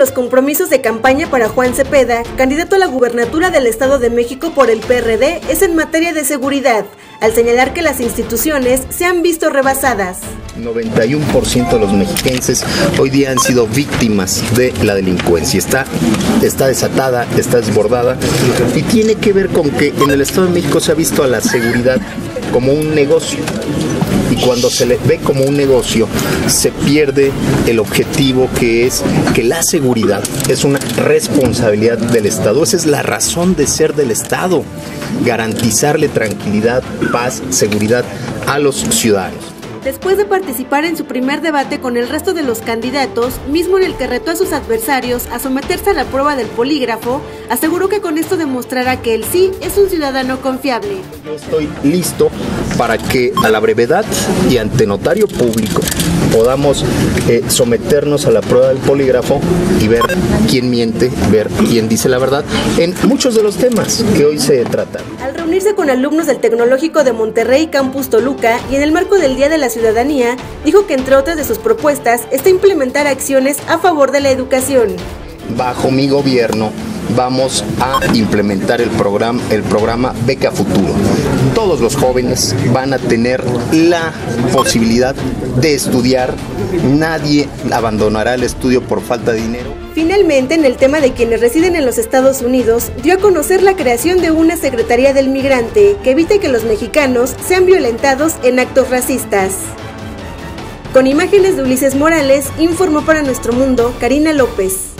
los compromisos de campaña para Juan Cepeda, candidato a la gubernatura del Estado de México por el PRD, es en materia de seguridad, al señalar que las instituciones se han visto rebasadas. 91% de los mexiquenses hoy día han sido víctimas de la delincuencia. Está, está desatada, está desbordada y tiene que ver con que en el Estado de México se ha visto a la seguridad como un negocio y cuando se le ve como un negocio se pierde el objetivo que es que la seguridad es una responsabilidad del Estado. Esa es la razón de ser del Estado, garantizarle tranquilidad, paz, seguridad a los ciudadanos. Después de participar en su primer debate con el resto de los candidatos, mismo en el que retó a sus adversarios a someterse a la prueba del polígrafo, aseguró que con esto demostrará que él sí es un ciudadano confiable. Yo estoy listo para que a la brevedad y ante notario público podamos eh, someternos a la prueba del polígrafo y ver quién miente, ver quién dice la verdad en muchos de los temas que hoy se tratan. Al reunirse con alumnos del Tecnológico de Monterrey Campus Toluca y en el marco del Día de la Ciudadanía, dijo que entre otras de sus propuestas está implementar acciones a favor de la educación. Bajo mi gobierno vamos a implementar el programa, el programa Beca Futuro. Todos los jóvenes van a tener la posibilidad de estudiar. Nadie abandonará el estudio por falta de dinero. Finalmente, en el tema de quienes residen en los Estados Unidos, dio a conocer la creación de una Secretaría del Migrante que evite que los mexicanos sean violentados en actos racistas. Con imágenes de Ulises Morales, informó para Nuestro Mundo Karina López.